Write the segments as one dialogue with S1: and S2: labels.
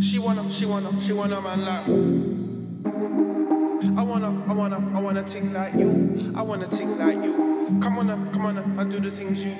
S1: She wanna, she wanna, she wanna man like. I wanna, I wanna, I wanna ting like you. I wanna ting like you. Come on, up, come on, up, and do the things you.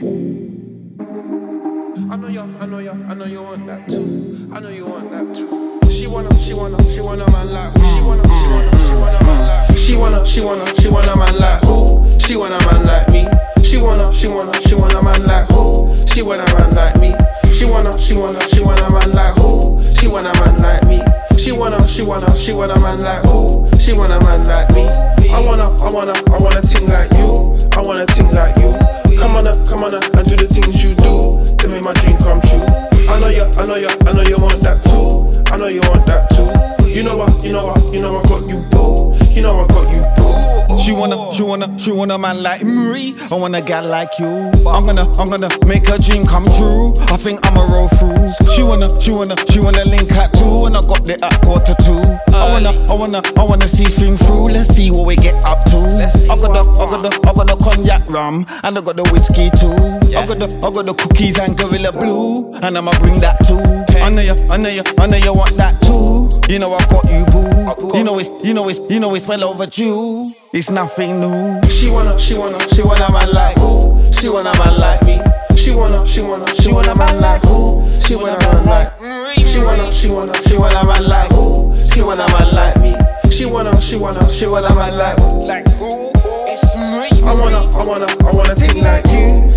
S1: I know you, I know you, I know you want that too. I know you want that too. She wanna, she wanna, she wanna man like. She wanna, she wanna, she wanna man like. She wanna, she wanna, she wanna man like. Who? She wanna man like me. She wanna, she wanna, she wanna man like who? She wanna man like me. She wanna, she wanna, she wanna man like who? She wanna man like me. She wanna, she wanna, she wanna man like who? She wanna man like me. I wanna, I wanna, I wanna ting like you. I wanna ting like you. Come on up, come on up, and do the things you do to make my dream come true. I know you, I know you, I know you want that too. I know you want that too. You know what, you know what, you know I got you boo. You know I got you boo.
S2: She wanna, she wanna, she wanna man like me. I want a gal like you. I'm gonna, I'm gonna make her dream come true. I think I'ma roll through. She wanna, she wanna, she wanna link at two, and I got there at quarter to. I wanna, I wanna, I wanna see things through. Let's see what we get up to. I got the, I got the, I got the cognac rum, and I got the whiskey too. I got the, I got the cookies and gorilla glue, and I'ma bring that too. I know you, I know you, I know you want that too. You know I got you, boo. You know it's, you know it's, you know it's well overdue. It's nothing new.
S1: She wanna, she wanna, she wanna man like who? She wanna man like me. She wanna, she wanna, she wanna man like who? She wanna man like. She wanna, she wanna, she wanna man like who? She wanna man like me. She wanna, she wanna, she wanna man like who?
S2: Like who? It's me.
S1: I wanna, I wanna, I wanna think like you.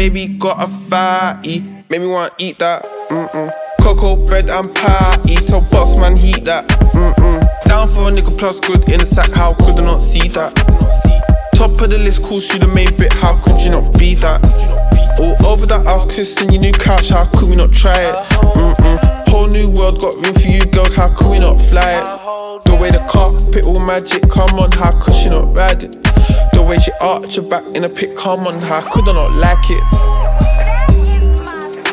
S1: Baby got a fatty, make me wanna eat that. Mm-mm. Cocoa bread and patty, tell boss man heat that. Mm-mm. Down for a nigga plus good in the sack, how could I not see that? Top of the list, calls you the main bit, how could you not be that? All over the house, kissing your new couch, how could we not try it? Mm-mm. Whole new world got room for you girls, how could we not fly it? The way the carpet all magic, come on, how could she not ride it? The way she arch her back in a pit, come on, how could I not like it?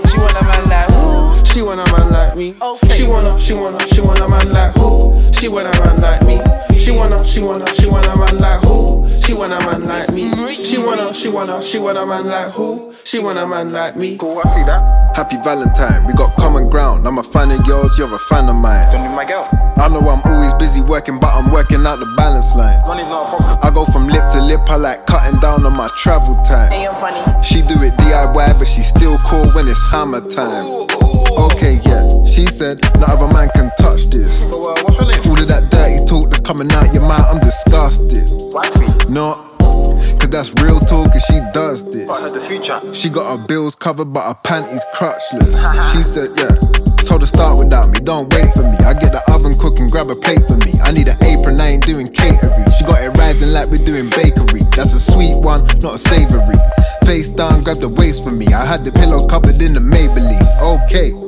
S1: She want a man like who? She want a man like me. She wanna, she wanna, she want a man like who? She want a man like me. She wanna, she wanna, she want a man like who? She want a man like me. She wanna, she wanna, she want a man like who? She want a man like me.
S3: Cool, I see that.
S4: Happy Valentine, we got common ground. I'm a fan of yours, you're a fan of mine.
S3: Don't be my girl.
S4: I know I'm always busy working, but I'm working out the balance line.
S3: Money's not a problem.
S4: I go from lip to lip, I like cutting down on my travel time.
S5: Hey, I'm funny.
S4: She do it DIY, but she still cool when it's hammer time. Okay, yeah, she said, not other man can touch this. Coming out your mouth, I'm disgusted. Not, cause that's real talk and she does this.
S3: I the future.
S4: She got her bills covered, but her panties crotchless. She said, yeah. Told her start without me, don't wait for me. I get the oven cooking, grab a plate for me. I need an apron, I ain't doing catering. She got it rising like we're doing bakery. That's a sweet one, not a savory. Face down, grab the waist for me. I had the pillow covered in the Maybelline. Okay.